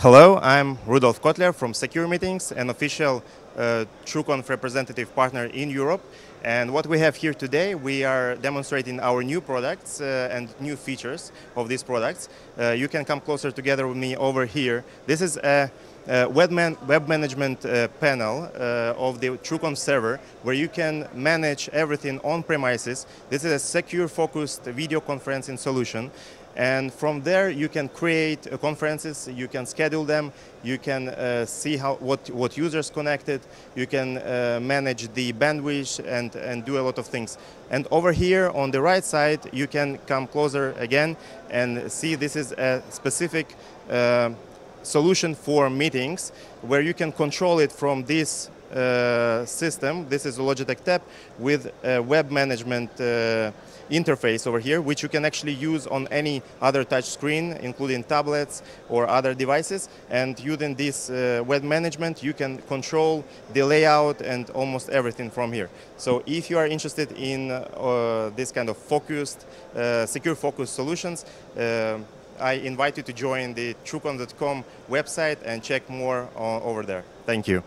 Hello, I'm Rudolf Kotler from Secure Meetings, an official uh, TrueConf representative partner in Europe. And what we have here today, we are demonstrating our new products uh, and new features of these products. Uh, you can come closer together with me over here. This is a, a web, man web, management uh, panel uh, of the TrueConf server where you can manage everything on premises. This is a secure focused video conferencing solution and from there, you can create uh, conferences, you can schedule them, you can uh, see how what, what users connected, you can uh, manage the bandwidth and, and do a lot of things. And over here on the right side, you can come closer again and see this is a specific uh, solution for meetings where you can control it from this uh, system. This is a Logitech Tap with a web management uh, interface over here, which you can actually use on any other touch screen, including tablets or other devices. And using this uh, web management, you can control the layout and almost everything from here. So if you are interested in uh, this kind of focused, uh, secure focused solutions, I invite you to join the TrueConf.com website and check more uh, over there. Thank you.